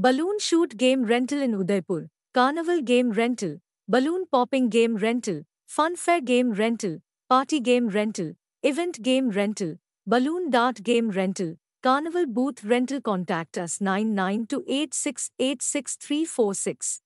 Balloon shoot game rental in Udaipur, carnival game rental, balloon popping game rental, funfair game rental, party game rental, event game rental, balloon dart game rental, carnival booth rental. Contact us 9928686346